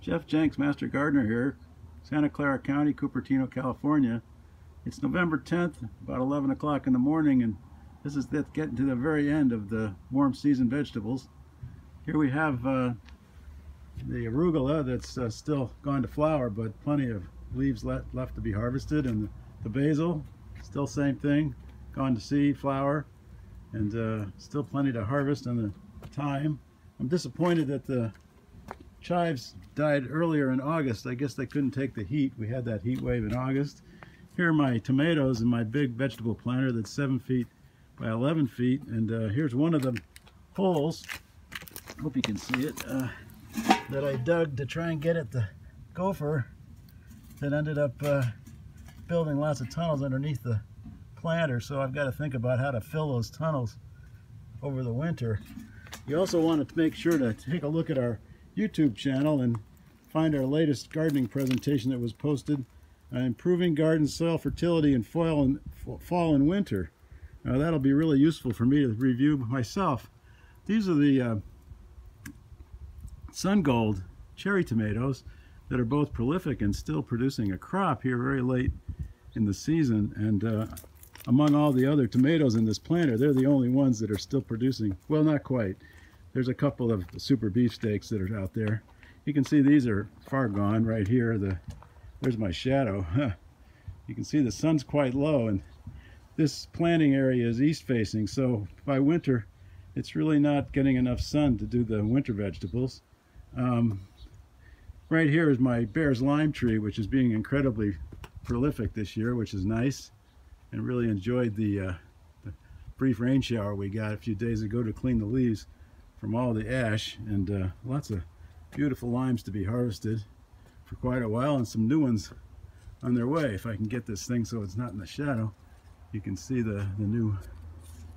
Jeff Jenks, Master Gardener here, Santa Clara County, Cupertino, California. It's November 10th, about 11 o'clock in the morning, and this is getting to the very end of the warm season vegetables. Here we have uh, the arugula that's uh, still gone to flower, but plenty of leaves left, left to be harvested, and the, the basil, still same thing, gone to seed, flower, and uh, still plenty to harvest in the time. I'm disappointed that the chives died earlier in August. I guess they couldn't take the heat. We had that heat wave in August. Here are my tomatoes in my big vegetable planter that's 7 feet by 11 feet. And uh, here's one of the holes, hope you can see it, uh, that I dug to try and get at the gopher that ended up uh, building lots of tunnels underneath the planter. So I've got to think about how to fill those tunnels over the winter. You also want to make sure to take a look at our YouTube channel and find our latest gardening presentation that was posted on improving garden soil fertility in fall and, fall and winter. Now that'll be really useful for me to review myself. These are the uh, Sun Gold cherry tomatoes that are both prolific and still producing a crop here very late in the season. And uh, among all the other tomatoes in this planter, they're the only ones that are still producing. Well, not quite. There's a couple of super beefsteaks that are out there. You can see these are far gone right here. The There's my shadow. you can see the sun's quite low and this planting area is east facing so by winter it's really not getting enough sun to do the winter vegetables. Um, right here is my Bearss lime tree which is being incredibly prolific this year which is nice and really enjoyed the, uh, the brief rain shower we got a few days ago to clean the leaves from all the ash and uh, lots of beautiful limes to be harvested for quite a while and some new ones on their way. If I can get this thing so it's not in the shadow you can see the the new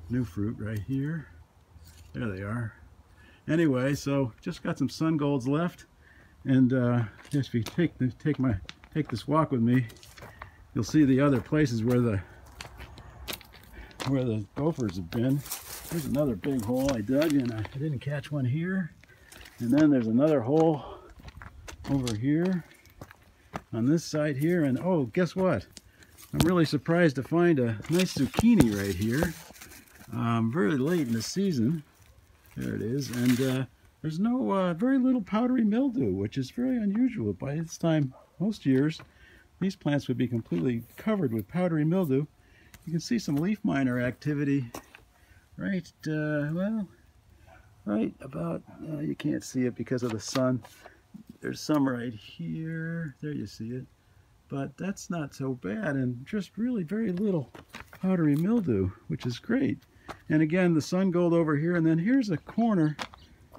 new fruit right here. There they are. Anyway so just got some sun golds left and uh, if you take take my take this walk with me you'll see the other places where the where the gophers have been there's another big hole I dug and I, didn't catch one here. And then there's another hole over here on this side here. And oh, guess what? I'm really surprised to find a nice zucchini right here. Um, very late in the season. There it is. And uh, there's no, uh, very little powdery mildew, which is very unusual. By this time, most years, these plants would be completely covered with powdery mildew. You can see some leaf miner activity right, uh, well, right about, uh, you can't see it because of the sun. There's some right here. There you see it. But that's not so bad and just really very little powdery mildew, which is great. And again, the sun gold over here. And then here's a corner,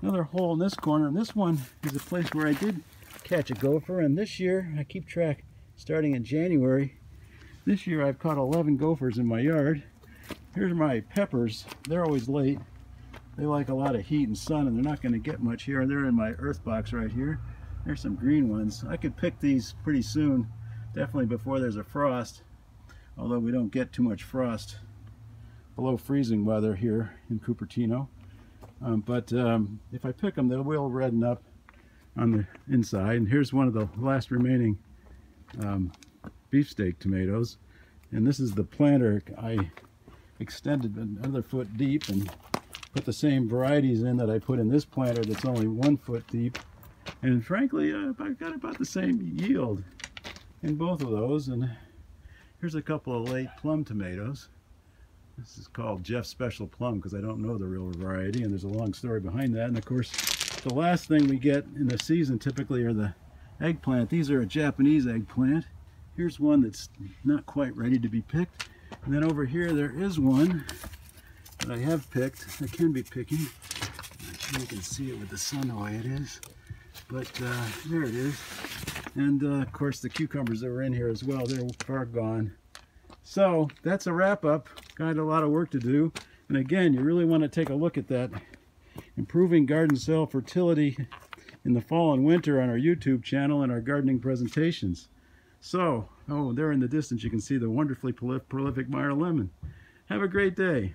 another hole in this corner. And this one is a place where I did catch a gopher. And this year, I keep track starting in January. This year I've caught 11 gophers in my yard. Here's my peppers. They're always late. They like a lot of heat and sun and they're not going to get much here. They're in my earth box right here. There's some green ones. I could pick these pretty soon, definitely before there's a frost, although we don't get too much frost below freezing weather here in Cupertino. Um, but um, if I pick them, they will redden up on the inside. And here's one of the last remaining um, beefsteak tomatoes. And this is the planter I extended another foot deep and put the same varieties in that I put in this planter that's only one foot deep. And frankly, uh, I've got about the same yield in both of those. And here's a couple of late plum tomatoes. This is called Jeff Special Plum because I don't know the real variety and there's a long story behind that. And of course, the last thing we get in the season typically are the eggplant. These are a Japanese eggplant. Here's one that's not quite ready to be picked. And then over here there is one that I have picked. I can be picking. I'm sure you can see it with the sun the way it is. But uh, there it is. And uh, of course the cucumbers that were in here as well, they're far gone. So that's a wrap up. Got a lot of work to do. And again, you really want to take a look at that. Improving garden soil fertility in the fall and winter on our YouTube channel and our gardening presentations. So, oh, there in the distance you can see the wonderfully prolific Meyer lemon. Have a great day.